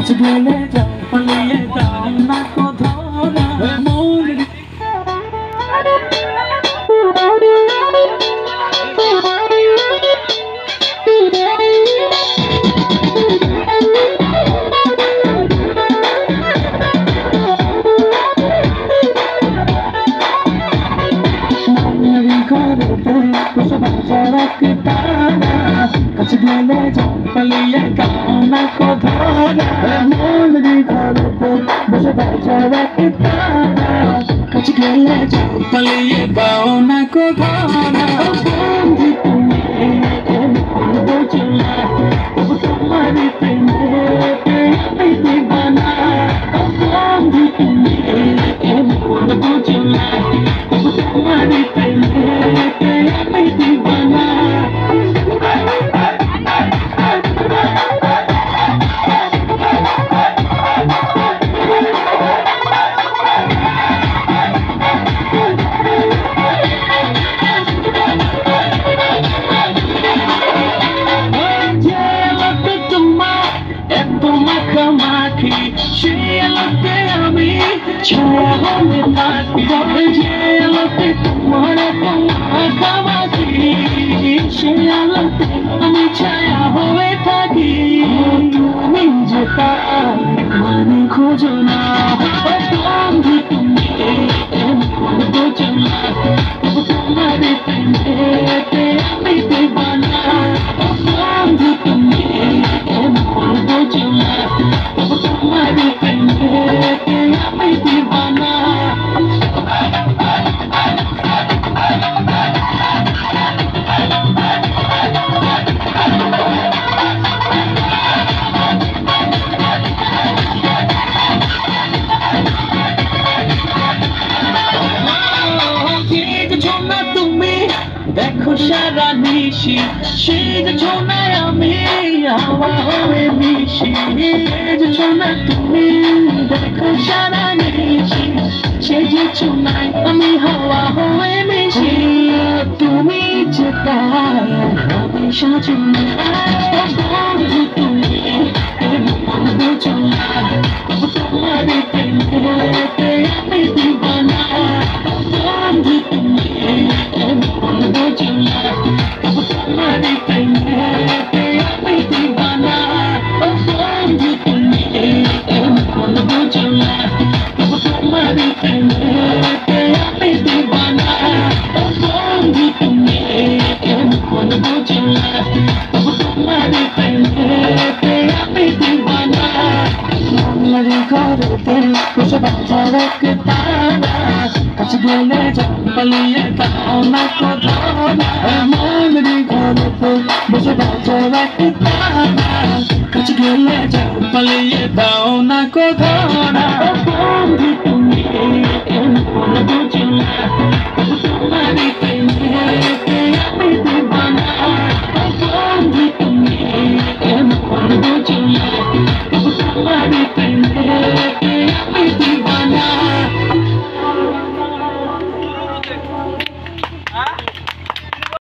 It's a green and down, ढले चपलिया कान को धारा मन दी धारा को बस बचावा कितारा कुछ ढले चपलिया बाउना को धारा ছায়া হয়ে থাকি জেলাতে তোমার এত মাখামাখি জেলাতে আমি ছায়া হয়ে থাকি তুমি যে তার মানে খোঁজো না বন্ধু তুমি বোঝো না তোমার প্রেমেতে দেখো সারা নিশি সেজছো না আমি হাওয়া হয়ে মিশি। দেখছ না তুমি, দেখো সারা নিশি। সেজছো না আমি, হাওয়া হয়ে মিশি। তুমি যেটা আমি সাজু তুমি বুঝো बोले चपलिए काना को धाना मामरी घोड़े को मुझे बाजो रखता कुछ बोले चपलिए दाना को धाना